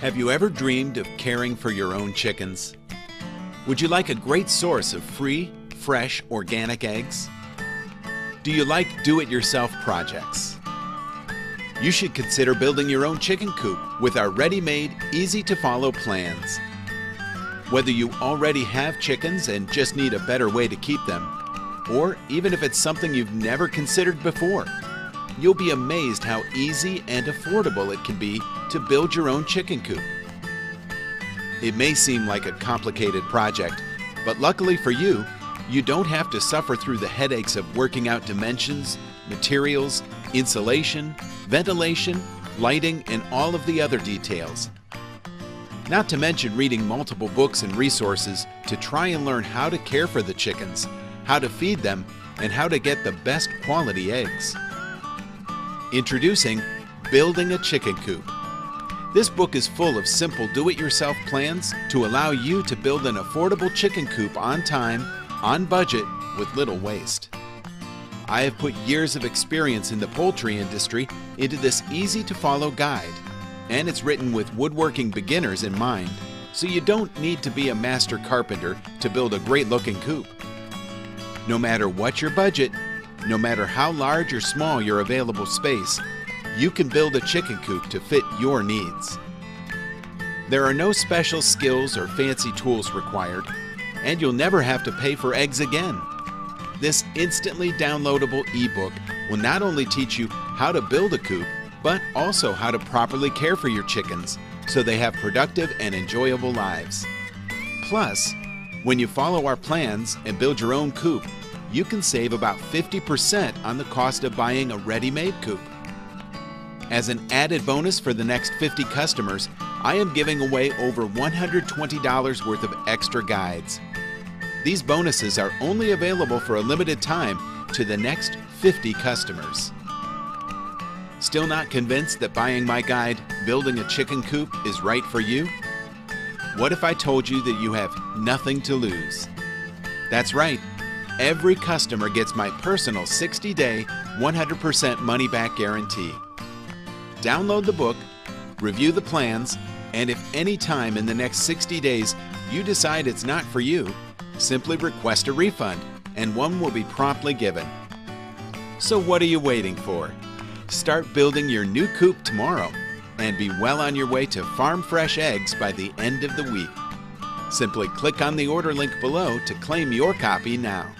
Have you ever dreamed of caring for your own chickens? Would you like a great source of free, fresh, organic eggs? Do you like do it yourself projects? You should consider building your own chicken coop with our ready made, easy to follow plans. Whether you already have chickens and just need a better way to keep them, or even if it's something you've never considered before, you'll be amazed how easy and affordable it can be to build your own chicken coop. It may seem like a complicated project, but luckily for you, you don't have to suffer through the headaches of working out dimensions, materials, insulation, ventilation, lighting, and all of the other details. Not to mention reading multiple books and resources to try and learn how to care for the chickens, how to feed them, and how to get the best quality eggs. Introducing Building a Chicken Coop. This book is full of simple do it yourself plans to allow you to build an affordable chicken coop on time, on budget, with little waste. I have put years of experience in the poultry industry into this easy to follow guide, and it's written with woodworking beginners in mind, so you don't need to be a master carpenter to build a great looking coop. No matter what your budget, no matter how large or small your available space, you can build a chicken coop to fit your needs. There are no special skills or fancy tools required, and you'll never have to pay for eggs again. This instantly downloadable ebook will not only teach you how to build a coop, but also how to properly care for your chickens so they have productive and enjoyable lives. Plus, when you follow our plans and build your own coop, you can save about 50% on the cost of buying a ready made coop. As an added bonus for the next 50 customers, I am giving away over $120 worth of extra guides. These bonuses are only available for a limited time to the next 50 customers. Still not convinced that buying my guide, Building a Chicken Coop, is right for you? What if I told you that you have nothing to lose? That's right. Every customer gets my personal 60 day, 100% money back guarantee. Download the book, review the plans, and if any time in the next 60 days you decide it's not for you, simply request a refund and one will be promptly given. So, what are you waiting for? Start building your new coop tomorrow and be well on your way to farm fresh eggs by the end of the week. Simply click on the order link below to claim your copy now.